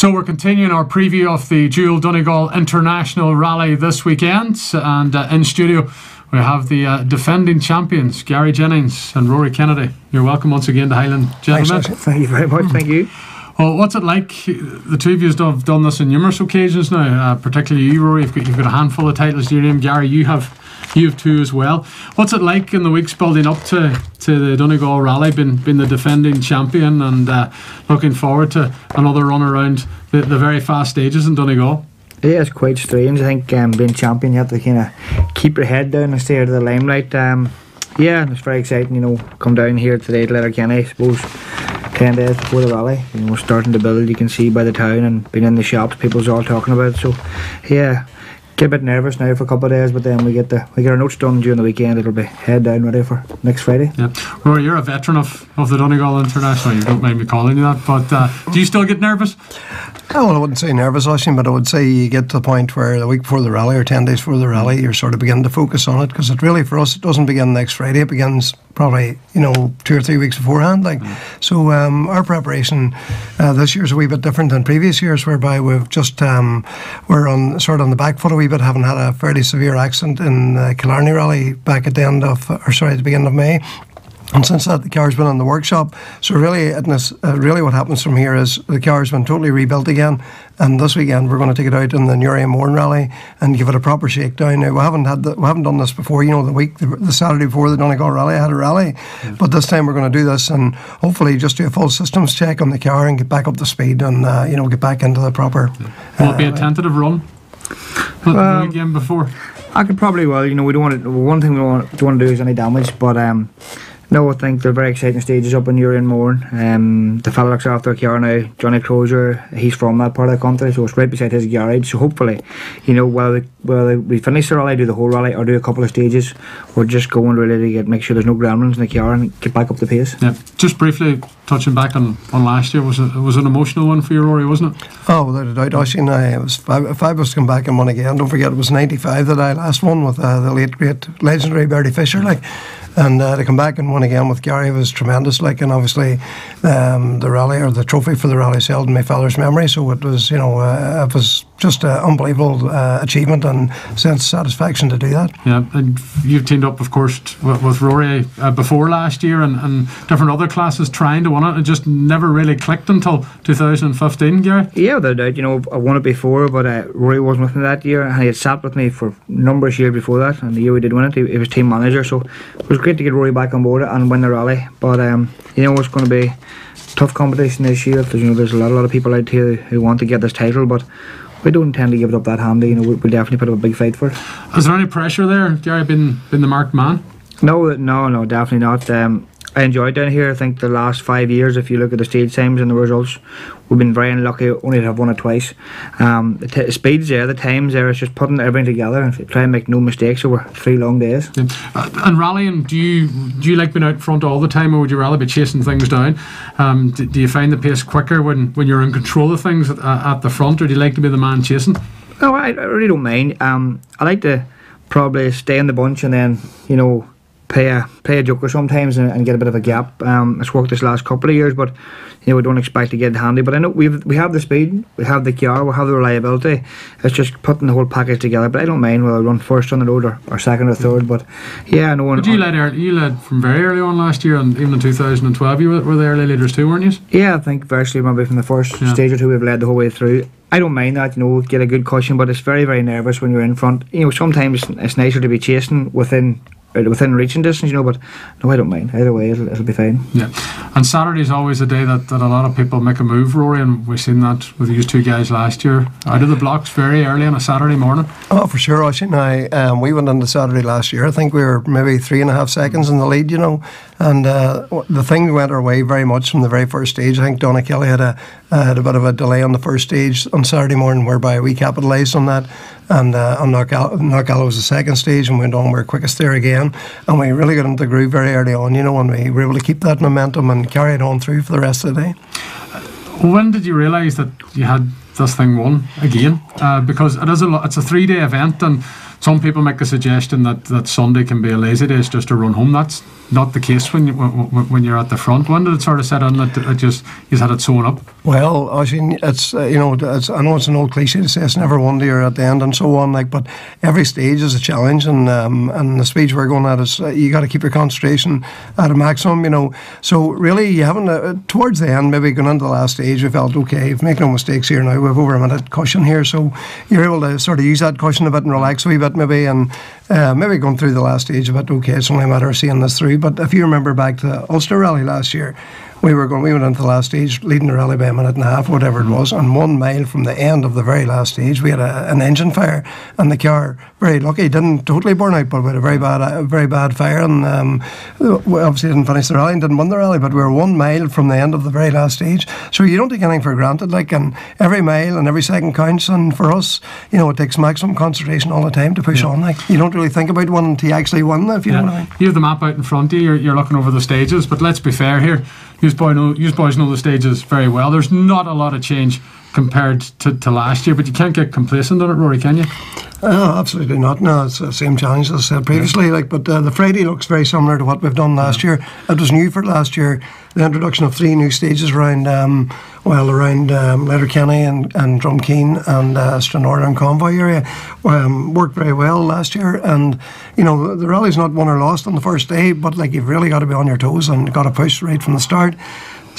So we're continuing our preview of the Joule Donegal International Rally this weekend, and uh, in studio we have the uh, defending champions Garry Jennings and Rory Kennedy. You're welcome once again to Highland, gentlemen. Thanks, Thank you very much. Thank you. Well, what's it like? The two of you have done this on numerous occasions now, uh, particularly you, Rory. You've got, you've got a handful of titles to your name. Garry, you have you have two as well. What's it like in the weeks building up to, to the Donegal Rally, being, being the defending champion and uh, looking forward to another run around the, the very fast stages in Donegal? Yeah, it's quite strange. I think um, being champion, you have to kind of keep your head down and stay out of the limelight. Um, yeah, it's very exciting, you know, come down here today to Letterkenny, I suppose. 10 days before the rally, you know, starting to build, you can see by the town and being in the shops, people's all talking about it. So, yeah, get a bit nervous now for a couple of days, but then we get the we get our notes done during the weekend. It'll be head down ready for next Friday. Yeah, Rory, you're a veteran of, of the Donegal International. You don't mind me calling you that, but uh, do you still get nervous? Oh, well, I wouldn't say nervous, Oisin, but I would say you get to the point where the week before the rally or 10 days before the rally, you're sort of beginning to focus on it because it really, for us, it doesn't begin next Friday. It begins probably, you know, two or three weeks beforehand. Like, mm. So um, our preparation uh, this year is a wee bit different than previous years, whereby we've just, um, we're on sort of on the back foot a wee bit, having had a fairly severe accident in uh, Killarney Rally back at the end of, or sorry, at the beginning of May. And since that, the car's been in the workshop. So really, uh, really, what happens from here is the car's been totally rebuilt again. And this weekend, we're going to take it out in the Newry and Mourne rally and give it a proper shakedown. Now we haven't had the, we haven't done this before. You know, the week the, the Saturday before the Donegal rally, I had a rally, yeah. but this time we're going to do this and hopefully just do a full systems check on the car and get back up to speed and uh, you know get back into the proper. Yeah. Will uh, it be a uh, tentative run? Um, the weekend before. I could probably well. You know, we don't want to. One thing we don't want, don't want to do is any damage, but um, no, I think they're very exciting stages up in Newry and Mourne. Um, the fella looks after car now, Johnny Crozier, he's from that part of the country, so it's right beside his garage. So hopefully, you know, while we, while we finish the rally, do the whole rally, or do a couple of stages, we're just going really to get make sure there's no gremlins in the car and get back up the pace. Yeah, just briefly touching back on, on last year, was it, it was an emotional one for you, Rory, wasn't it? Oh, without a doubt. Actually, no, it was, if I was to come back and win again, don't forget it was 95 that I last won with uh, the late, great, legendary Bertie Fisher. Like, and uh, to come back and win again with Garry was tremendous. Like, and obviously, um, the rally or the trophy for the rally sailed in my father's memory. So it was, you know, uh, it was just an unbelievable uh, achievement and sense of satisfaction to do that. Yeah, and you've teamed up, of course, with, with Rory uh, before last year and, and different other classes trying to win it. It just never really clicked until 2015, Garry. Yeah, without doubt. You know, I won it before, but uh, Rory wasn't with me that year, and he had sat with me for numbers of years before that. And the year we did win it, he, he was team manager, so it was great to get Rory back on board and win the rally. But um, you know, it's going to be tough competition this year. Because, you know, there's a lot, a lot of people out here who want to get this title, but we don't intend to give it up that handy. You know, we'll, we'll definitely put up a big fight for it. Is there any pressure there, Garry? Been been the marked man? No, no, no, definitely not. Um, I enjoyed down here. I think the last five years, if you look at the stage times and the results, we've been very unlucky only to have won it twice. Um, the t- speeds there, the times there, it's just putting everything together and try and make no mistakes over three long days. Yeah. Uh, and rallying, do you do you like being out front all the time, or would you rather be chasing things down? Um, do, do, you find the pace quicker when, when you're in control of things at, at, the front, or do you like to be the man chasing? No, I, I really don't mind. Um, I like to probably stay in the bunch and then you know play a play a joker sometimes and, and, get a bit of a gap. Um, it's worked this last couple of years, but you know we don't expect to get it handy. But I know we we have the speed, we have the car, we have the reliability. It's just putting the whole package together. But I don't mind whether I run first on the road or, or second or third. But yeah, I know. But you led early, you led from very early on last year, and even in 2012, you were, were the early leaders too, weren't you? Yeah, I think virtually maybe from the first yeah. stage or two we've led the whole way through. I don't mind that, you know, get a good cushion, but it's very, very nervous when you're in front. You know, sometimes it's nicer to be chasing within within reaching distance, you know. But no, I don't mind. Either way, it'll, it'll be fine. Yeah, and Saturday is always a day that, that a lot of people make a move, Rory, and we've seen that with these two guys last year out of the blocks very early on a Saturday morning. Oh, for sure, I Now, um, we went into Saturday last year. I think we were maybe three and a half seconds in the lead, you know, and uh, the thing went our way very much from the very first stage. I think Donagh Kelly had a uh, had a bit of a delay on the first stage on Saturday morning, whereby we capitalised on that. And uh, on Knockalla was the second stage, and went on. We were quickest there again, and we really got into the groove very early on, you know, and we were able to keep that momentum and carry it on through for the rest of the day. When did you realise that you had this thing won again? Uh, because it is a it's a three day event, and some people make the suggestion that, that Sunday can be a lazy day, it's just to run home. That's not the case when you when, when you're at the front. When did it sort of set on that it just you had it sewn up? Well, I mean, it's uh, you know, it's, I know it's an old cliche to say it's never one day or at the end and so on. Like, but every stage is a challenge, and um, and the speed we're going at is uh, you got to keep your concentration at a maximum. You know, so really you haven't uh, towards the end, maybe going into the last stage, we felt okay. We've made no mistakes here now. We've over a minute cushion here, so you're able to sort of use that cushion a bit and relax a wee bit maybe, and uh, maybe going through the last stage a bit. Okay, it's only a matter of seeing this through. But if you remember back to the Ulster Rally last year, we were going. We went into the last stage, leading the rally by a minute and a half, whatever it was. And one mile from the end of the very last stage, we had a, an engine fire, and the car, very lucky, didn't totally burn out, but we had a very bad, a very bad fire, and um, we obviously didn't finish the rally and didn't win the rally. But we were one mile from the end of the very last stage, so you don't take anything for granted. Like, and every mile and every second counts. And for us, you know, it takes maximum concentration all the time to push Yeah. on. Like, you don't really think about one until you actually win. If you know what I mean. You have the map out in front of you. You're, you're looking over the stages, but let's be fair here. You boy know, you boys know the stages very well. There's not a lot of change compared to, to last year, but you can't get complacent on it, Rory, can you? Oh, absolutely not. No, it's the same challenge as I said previously. Like, but uh, the Friday looks very similar to what we've done last year. It was new for last year. The introduction of three new stages around, um, well, around um, Letterkenny and, and Drumkeen and uh, Stranorlar and Convoy area um, worked very well last year. And you know, the, the rally's not won or lost on the first day, but like you've really got to be on your toes and got to push right from the start.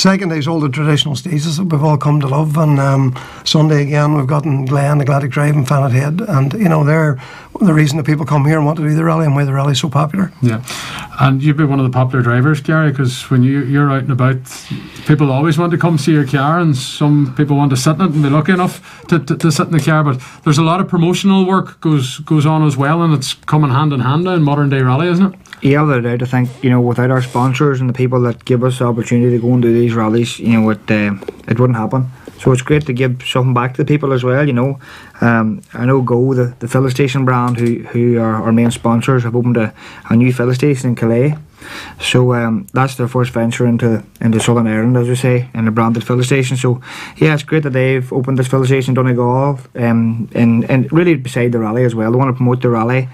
Second is all the traditional stages that we've all come to love, and um, Sunday again we've gotten Glen, the Atlantic Drive, and Fanad Head, and you know they're the reason that people come here and want to do the rally and why the rally's so popular. Yeah, and you've been one of the popular drivers, Garry, because when you you're out and about, people always want to come see your car, and some people want to sit in it and be lucky enough to, to, to sit in the car. But there's a lot of promotional work goes goes on as well, and it's coming hand in hand now in modern day rally, isn't it? Yeah, a doubt. I think you know, without our sponsors and the people that give us the opportunity to go and do these rallies, you know, it uh, it wouldn't happen. So it's great to give something back to the people as well. You know, um, I know Go, the the filling station brand, who who are our main sponsors, have opened a, a new filling station in Calais. So um, that's their first venture into into Southern Ireland, as we say, in a branded filling station. So yeah, it's great that they've opened this filling station in Donegal, um, and and really beside the rally as well. They want to promote the rally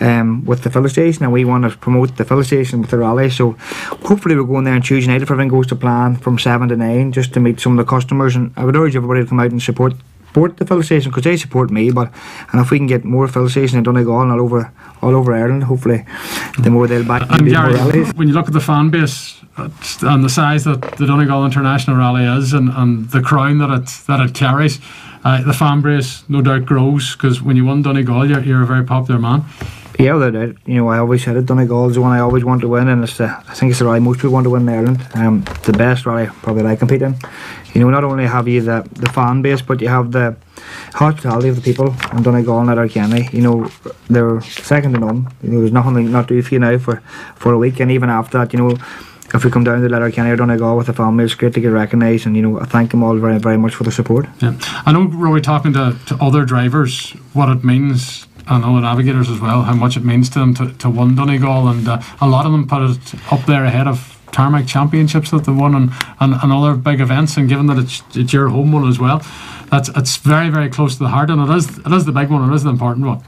um, with the filling station, and we want to promote the filling station with the rally. So hopefully we'll go in there on Tuesday night if everything goes to plan from seven to nine, just to meet some of the customers. And I would urge everybody to come out and support support the filling station because they support me. But and if we can get more filling stations in Donegal and all over all over Ireland, hopefully the more they'll back And the Garry, when you look at the fan base and the size that the Donegal International Rally is, and, and the crown that it that it carries, uh, the fan base no doubt grows because when you won Donegal, you're, you're a very popular man. Yeah, without doubt. You know, I always said it. Donegal is the one I always want to win, and it's the, I think it's the rally most people want to win in Ireland. Um, the best rally probably that I compete in. You know, not only have you the, the fan base, but you have the hospitality of the people in Donegal and Letterkenny. You know, they're second to none. You know, there's nothing they not do for you now for, for a week, and even after that, you know, if we come down to Letterkenny or Donegal with the family, it's great to get recognised, and you know, I thank them all very, very much for the support. Yeah. I know, Rory, talking to, to other drivers, what it means, and other navigators as well, how much it means to them to, to win Donegal, and uh, a lot of them put it up there ahead of tarmac championships that they won and, and, and other big events, and given that it's, it's your home one as well, that's it's very, very close to the heart, and it is, it is the big one, it is the important one.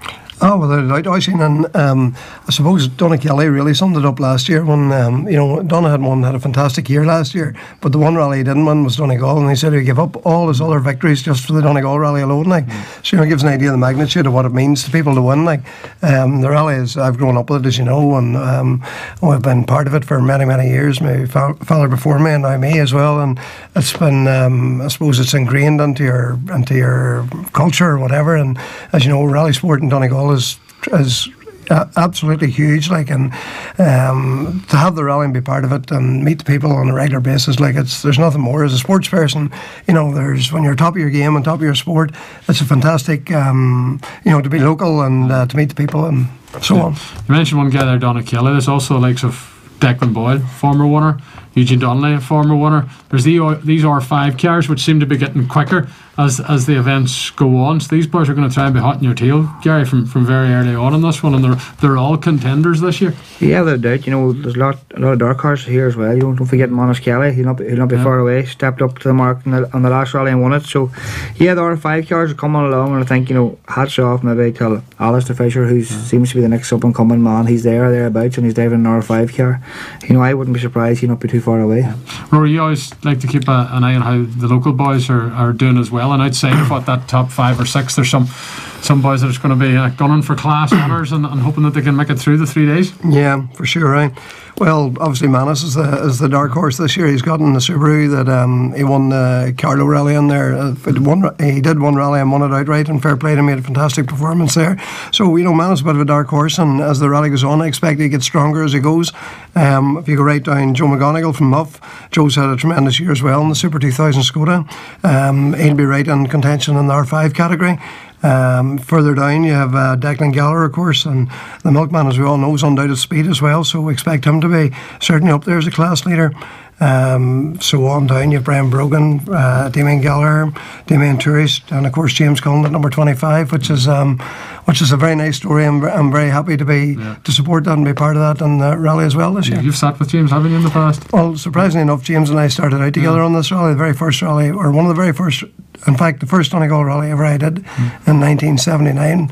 Oh, without a doubt, Oisin, and um, I suppose Donagh Kelly really summed it up last year when, um, you know, Donagh had won, had a fantastic year last year, but the one rally he didn't win was Donegal, and he said he gave up all his other victories just for the Donegal rally alone, like, so, you know, it gives an idea of the magnitude of what it means to people to win, like, um, the rally is, I've grown up with it, as you know, and um, I've been part of it for many, many years, my father before me, and now me as well, and it's been, um, I suppose it's ingrained into your, into your culture or whatever, and as you know, rally sport in Donegal is is a- absolutely huge. Like, and um, to have the rally and be part of it and meet the people on a regular basis, like it's there's nothing more. As a sports person, you know, there's when you're top of your game and top of your sport, it's a fantastic, um, you know, to be local and uh, to meet the people and so on. You mentioned one guy there, Donagh Kelly. There's also the likes of Declan Boyle, former winner. Eugene Donnelly, a former winner. There's the, these R5 cars, which seem to be getting quicker as as the events go on. So these boys are going to try and be hot in your tail, Garry, from, from very early on in this one, and they're they're all contenders this year. Yeah, without doubt. You know, there's a lot a lot of dark cars here as well. You don't, don't forget Manus Kelly. He'll not be, he'll not be Yeah. far away. Stepped up to the mark in the, on the last rally and won it. So, yeah, are five cars are coming along, and I think you know, hats off maybe to Alastair Fisher, who seems to be the next up and coming man. He's there thereabouts, and he's driving an R5 car. You know, I wouldn't be surprised he'd not be too far away. Rory, you always like to keep a, an eye on how the local boys are, are doing as well. And outside of what that top five or six, there's some some boys that are going to be uh, gunning for class honours and, and hoping that they can make it through the three days. Yeah, for sure, right. Well, obviously Manus is the is the dark horse this year. He's gotten the Subaru that um, he won the Carlow Rally in there. Uh, he did one rally and won it outright, and fair play. He had a fantastic performance there. So you know, Manus is a bit of a dark horse, and as the rally goes on, I expect he gets stronger as he goes. Um, if you go right down, Joe McGonigal from Muff, Joe's had a tremendous year as well in the Super 2000 Skoda. Um, he'll be right in contention in the R5 category. Um, further down, you have uh, Declan Gallagher, of course, and the Milkman, as we all know, is undoubted speed as well. So we expect him to be certainly up there as a class leader. Um, so on down, you have Brian Brogan, uh, Damien Gallagher, Damien Tourish, and of course James Cullen at number 25, which is um, which is a very nice story. I'm, I'm very happy to be to support that and be part of that and the rally as well this year. You've sat with James, haven't you, in the past? Well, surprisingly enough, James and I started out together on this rally, the very first rally, or one of the very first, in fact, the first Donegal rally ever I did in 1979.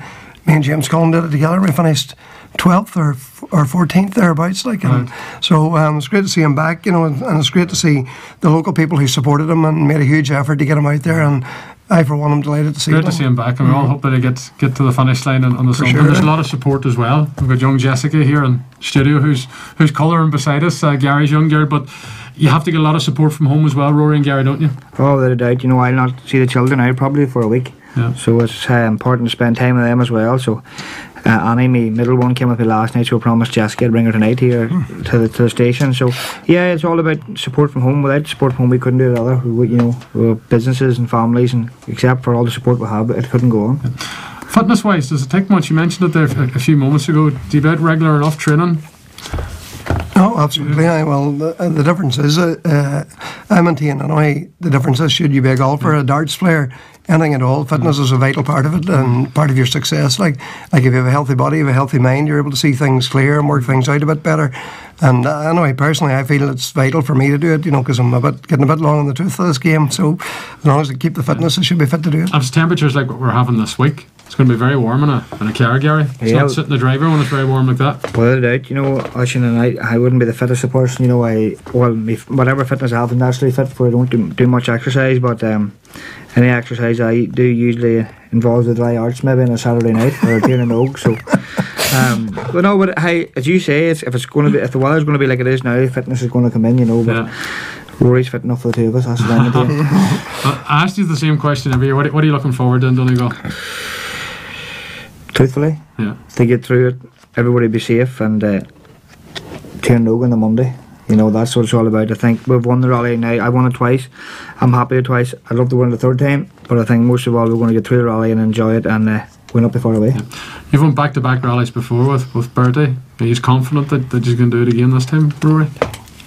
Me and James Cullen did it together. We finished 12th or or 14th thereabouts. Like, and so um, it's great to see him back, you know, and, and it's great to see the local people who supported him and made a huge effort to get him out there. And I, for one, am delighted to see Great him. to see him back, and we all hope that he gets get to the finish line on, on the Sunday. sure. There's a lot of support as well. We've got young Jessica here in studio, who's who's colouring beside us. Uh, Garry's young girl, but you have to get a lot of support from home as well, Rory and Garry, don't you? Oh, without a doubt. You know, I'll not see the children out probably for a week. Yeah. So it's uh, important to spend time with them as well. So uh, Annie, my middle one, came with me last night, so I promised Jessica to bring her tonight here to the to the station. So yeah, it's all about support from home. Without support from home, we couldn't do it either. We, you know, we're businesses and families, and except for all the support we have, it couldn't go on. Fitness wise, does it take much? You mentioned it there a, a few moments ago. Do you get regular enough training? Oh, absolutely. Aye. Well, the, uh, the difference is, uh, uh, I maintain, and I, the difference is, should you be a golfer, a darts player, anything at all, fitness is a vital part of it and part of your success. Like, like if you have a healthy body, you have a healthy mind, you're able to see things clear and work things out a bit better. And uh, anyway, personally, I feel it's vital for me to do it, you know, because I'm a bit getting a bit long in the tooth of this game. So, as long as I keep the fitness, I should be fit to do it. As temperatures like what we're having this week, it's going to be very warm in a, in a car, Garry. It's Yeah. not sitting in the driver when it's very warm like that. Without a doubt, you know, Oisin and I, I wouldn't be the fittest of person. You know, I well, me, whatever fitness I have, I'm naturally fit for. I don't do, do much exercise, but um, any exercise I do usually involves the dry arts, maybe on a Saturday night or a in og. So, um, but no, but hey, as you say, it's, if it's going to be, if the weather's going to be like it is now, fitness is going to come in. You know, but Yeah. Rory's fit enough for the two of us. That's the thing with you. I asked you the same question every year. What, what are you looking forward to in Donegal? Truthfully, Yeah. to get through it, everybody be safe and uh, turn on the Monday. You know, that's what it's all about. I think we've won the rally now. I won it twice. I'm happy with twice. I'd love to win the third time, but I think most of all we're going to get through the rally and enjoy it and uh, we're not be far away. You've won back to back rallies before with, with Bertie. Are you confident that, that you can do it again this time, Rory?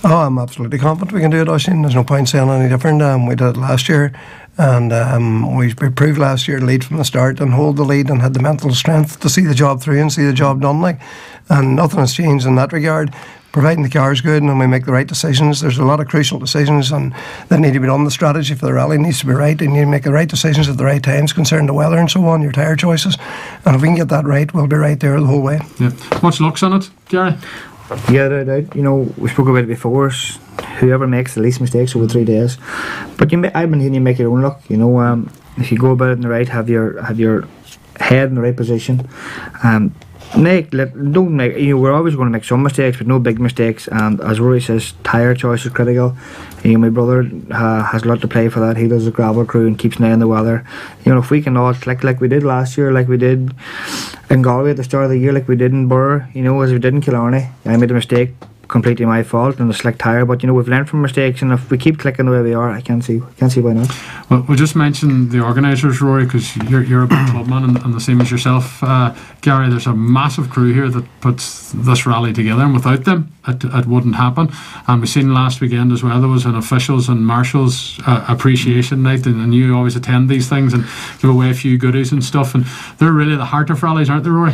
Oh, I'm absolutely confident we can do it, Oisin. There's no point saying any different. Um, we did it last year, and um, we, we proved last year to lead from the start and hold the lead and had the mental strength to see the job through and see the job done. Like, and nothing has changed in that regard. Providing the car is good and we make the right decisions, there's a lot of crucial decisions and that need to be done. The strategy for the rally needs to be right. You need to make the right decisions at the right times concerning the weather and so on, your tyre choices. And if we can get that right, we'll be right there the whole way. Yeah. Much luck's on it, Garry? Yeah, no doubt. You know, we spoke about it before. s- Whoever makes the least mistakes over three days, but you, ma- I've been hearing you make your own luck. You know, um, if you go about it in the right, have your have your head in the right position, um, make let, don't make. You know, we're always going to make some mistakes, but no big mistakes. And as Rory says, tire choice is critical. You know, my brother uh, has a lot to play for that. He does a gravel crew and keeps an eye on the weather. You know, if we can all click like we did last year, like we did in Galway at the start of the year, like we did in Burr, you know, as we did in Killarney. I made a mistake completely my fault and a slick tire. But you know we've learned from mistakes, and if we keep clicking the way we are, I can't see can't see why not. Well, we'll just mention the organisers, Rory, because you're, you're a big clubman and, and the same as yourself, uh, Garry. There's a massive crew here that puts this rally together, and without them, it, it wouldn't happen. And we've seen last weekend as well. There was an officials and marshals uh, appreciation night, and, and you always attend these things and give away a few goodies and stuff. And they're really the heart of rallies, aren't they, Rory?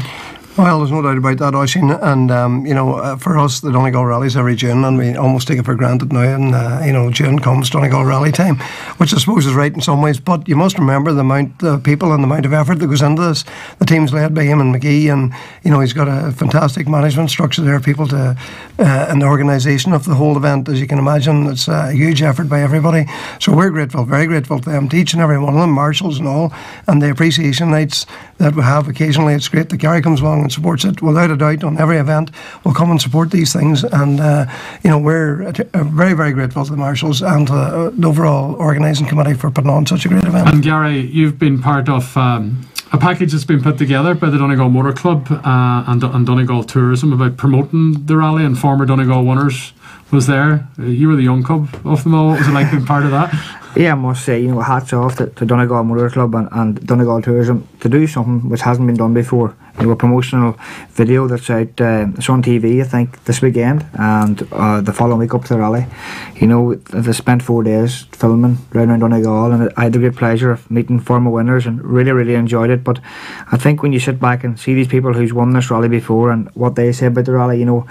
Well, there's no doubt about that, Oisin. And, um, you know, uh, for us, the Donegal rallies every June, and we almost take it for granted now. And, uh, you know, June comes Donegal rally time, which I suppose is right in some ways. But you must remember the amount the people and the amount of effort that goes into this. The team's led by him and McGee, and, you know, he's got a fantastic management structure there, people to, uh, and the organisation of the whole event. As you can imagine, it's a huge effort by everybody. So we're grateful, very grateful to them, to each and every one of them, marshals and all, and the appreciation nights that we have occasionally. It's great that Garry comes along and supports it without a doubt on every event. We'll come and support these things, and uh, you know we're uh, very very grateful to the marshals and uh, the overall organising committee for putting on such a great event. And Garry, you've been part of. Um, a package that's been put together by the Donegal Motor Club uh, and, and Donegal Tourism about promoting the rally, and former Donegal winners was there. Uh, you were the young cub of them all. What was it like being part of that? Yeah, I must say, you know, hats off to, to Donegal Motor Club and, and Donegal Tourism to do something which hasn't been done before. You know, a promotional video that's out, uh, it's on TV, I think, this weekend and uh, the following week up to the rally. You know, they spent four days filming round around Donegal and I had the great pleasure of meeting former winners and really, really enjoyed it. But I think when you sit back and see these people who's won this rally before and what they say about the rally, you know,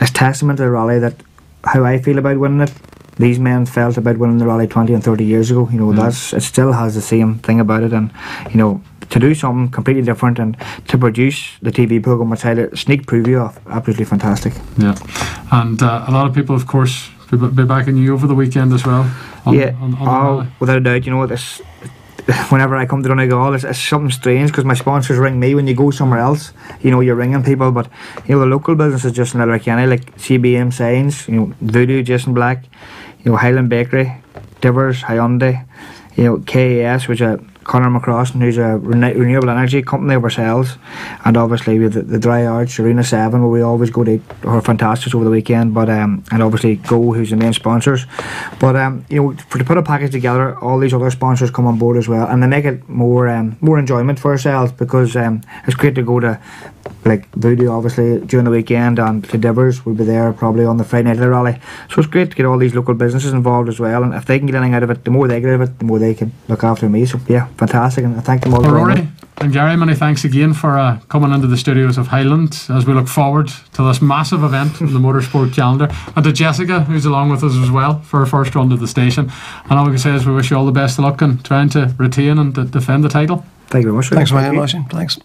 it's testament to the rally that how I feel about winning it these men felt about winning the rally 20 and 30 years ago. You know, mm. that's it still has the same thing about it. And, you know, to do something completely different and to produce the TV program, which I had a sneak preview of, absolutely fantastic. Yeah. And uh, a lot of people, of course, be, be backing you over the weekend as well. On, yeah. On, on oh, without a doubt. You know, what this whenever I come to Donegal, it's, it's something strange because my sponsors ring me when you go somewhere else. You know, you're ringing people, but you know the local businesses just in Letterkenny, like CBM Signs, you know, Voodoo, Jason Black, you know, Highland Bakery, Divers, Hyundai, you know, KAS, which are Conor McCrossan, who's a renewable energy company of ourselves, and obviously with the, the Dry Arch, Arena 7, where we always go to eat our fantastic over the weekend, but um, and obviously Go, who's the main sponsors. But um, you know, for to put a package together, all these other sponsors come on board as well, and they make it more um, more enjoyment for ourselves because um, it's great to go to like Voodoo obviously during the weekend and the Divers will be there probably on the Friday night of the rally. So it's great to get all these local businesses involved as well and if they can get anything out of it, the more they get out of it, the more they can look after me. So yeah, fantastic and I thank them all. Well, Rory and Garry, many thanks again for uh, coming into the studios of Highland as we look forward to this massive event in the motorsport calendar and to Jessica who's along with us as well for her first run to the station. And all we can say is we wish you all the best of luck in trying to retain and defend the title. Thank you very much. Thanks, William. Thanks.